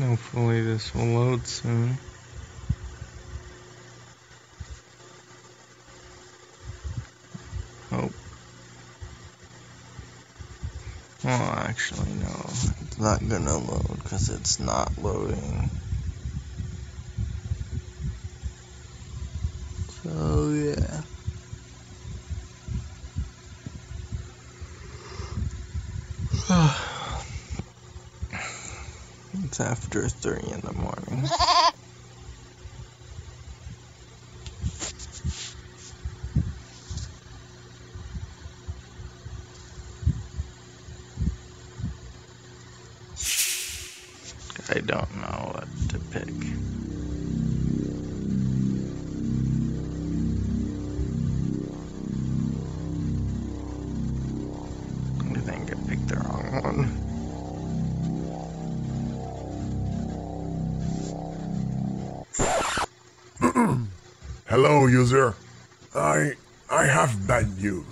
Hopefully this will load soon. Hope. Well, actually, no. It's not gonna load because it's not loading. So, yeah. It's after 3 in the morning. I don't know what to pick. Hello, user. I I have bad news.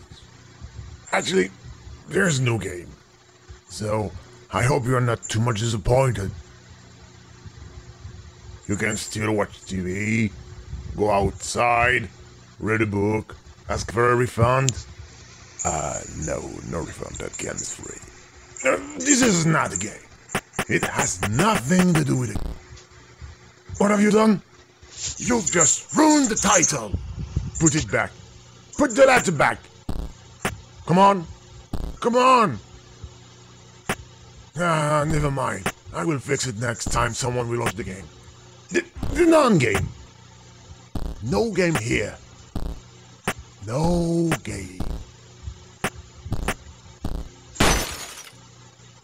Actually, there's no game. So, I hope you're not too much disappointed. You can still watch TV, go outside, read a book, ask for a refund. Uh, no, no refund. That game is free. Uh, this is not a game. It has nothing to do with it. What have you done? You've just ruined the title. Put it back. Put the letter back. Come on. Come on. Ah, never mind. I will fix it next time someone will launch the game. The, the non-game. No game here. No game.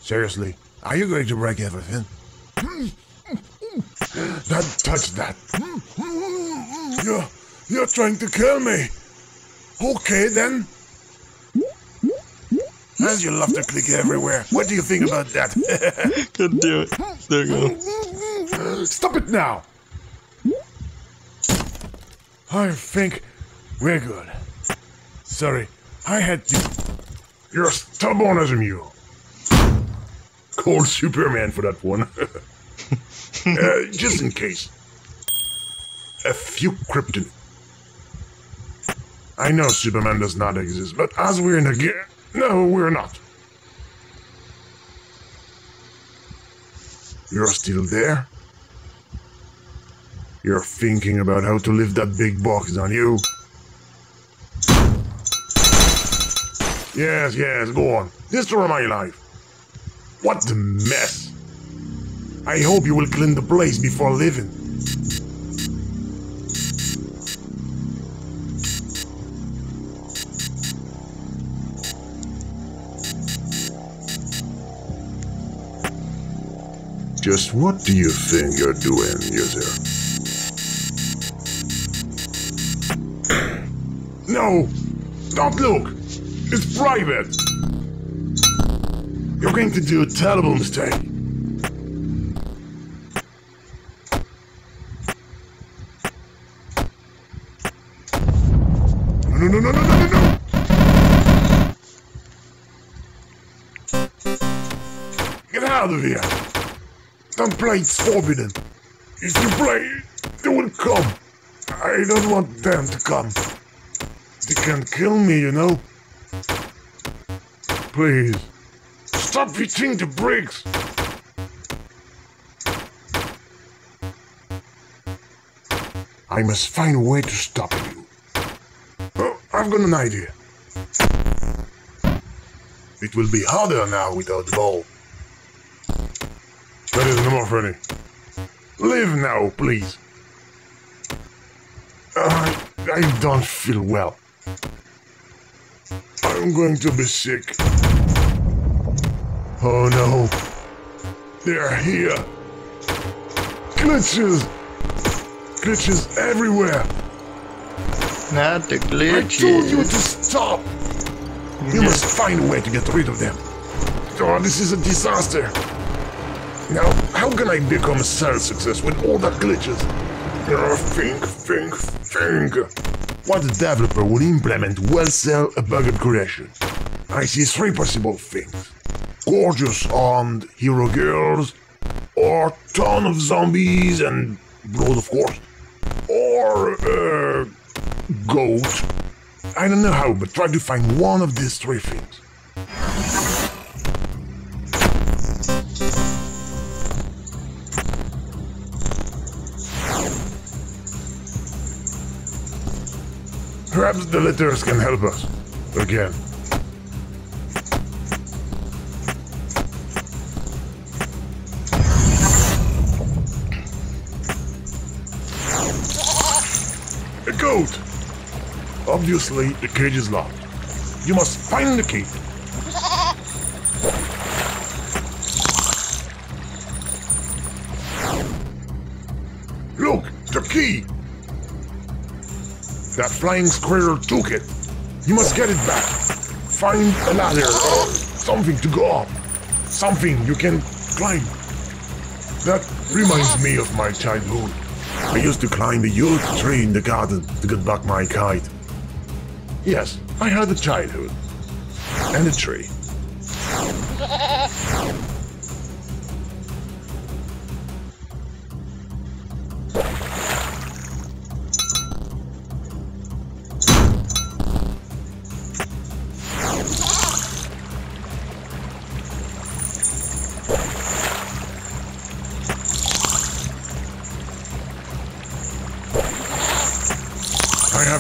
Seriously, are you going to break everything? Don't touch that. You're, you're trying to kill me. Okay then. As you love to click everywhere. What do you think about that? Couldn't do it. There you go. Stop it now. I think we're good. Sorry, I had to. You're stubborn as a mule. Call Superman for that one. uh, just in case. A few krypton. I know Superman does not exist, but as we're in a game. No, we're not. You're still there? You're thinking about how to lift that big box on you? Yes, yes, go on. Destroy my life. What a mess. I hope you will clean the place before leaving. Just what do you think you're doing, user? no! Don't look! It's private! You're going to do a terrible mistake. Out of here! Don't play, it's forbidden. If you play, they will come. I don't want them to come. They can kill me, you know? Please. Stop hitting the bricks! I must find a way to stop you. Oh, I've got an idea. It will be harder now without the ball. No more funny. Leave now, please. Uh, I don't feel well. I'm going to be sick. Oh no. They're here. Glitches. Glitches everywhere. Not the glitches. I told you to stop. You must find a way to get rid of them. Oh, this is a disaster. Now, how can I become a sales success with all the glitches? Think, think, think. What developer would implement well sell a bugged creation? I see three possible things. Gorgeous armed hero girls, or ton of zombies and blood, of course, or uh, goat. I don't know how, but try to find one of these three things. Perhaps the letters can help us. Again. A goat! Obviously, the cage is locked. You must find the key. Flying squirrel took it. You must get it back. Find a ladder or something to go up. Something you can climb. That reminds me of my childhood. I used to climb the huge tree in the garden to get back my kite. Yes, I had a childhood. And a tree.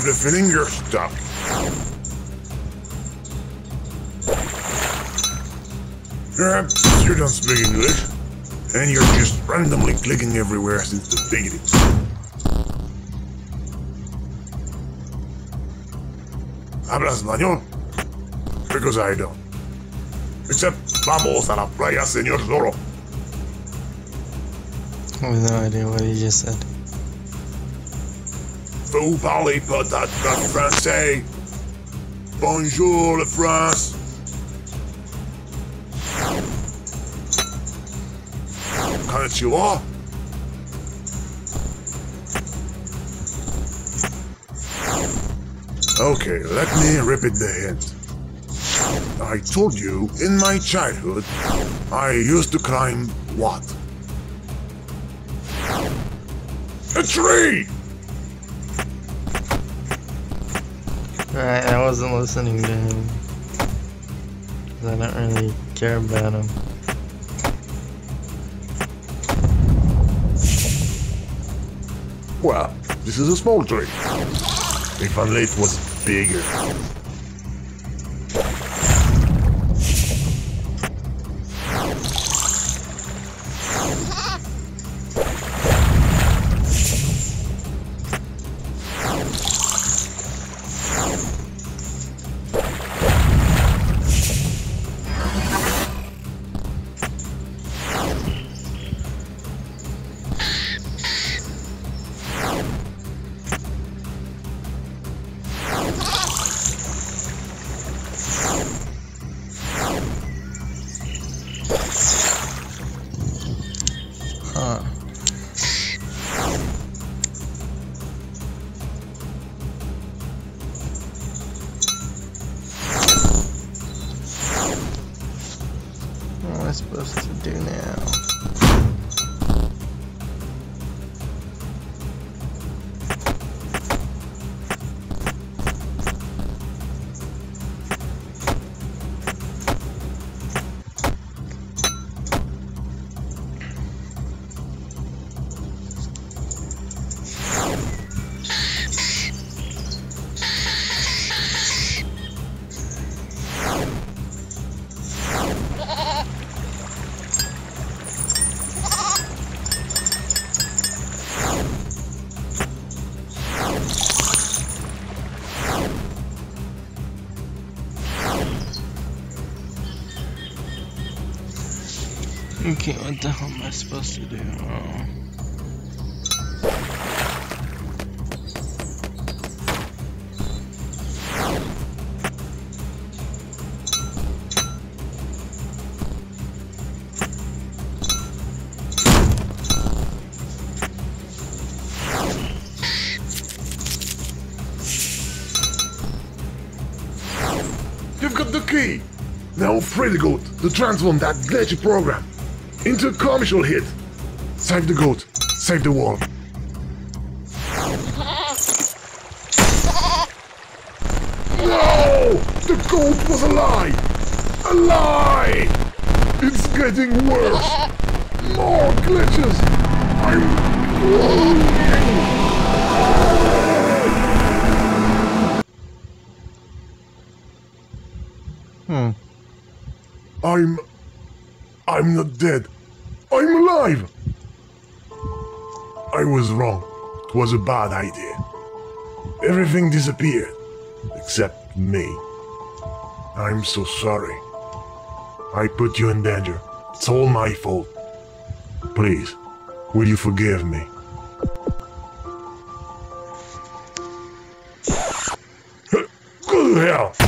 The feeling you're stuck. Perhaps you don't speak English, and you're just randomly clicking everywhere since the beginning. ¿Hablas español? Because I don't. Except, vamos a la playa, señor Zorro. I have no idea what he just said. Vous parlez peut-être français? Bonjour, la France. Konnichiwa. Okay, let me repeat the hint. I told you, in my childhood, I used to climb what? A tree! Alright, I wasn't listening to him. I don't really care about him. Well, this is a small tree. If only it was bigger. Do now? Okay, what the hell am I supposed to do? Oh. You've got the key! Now the goat to transform that glitchy program into commercial hit Save the goat. Save the world. No! The goat was a lie! A lie! It's getting worse! More glitches! I'm... Hmm. I'm... I'm not dead. I'm alive! I was wrong. It was a bad idea. Everything disappeared. Except me. I'm so sorry. I put you in danger. It's all my fault. Please, will you forgive me? Go to hell!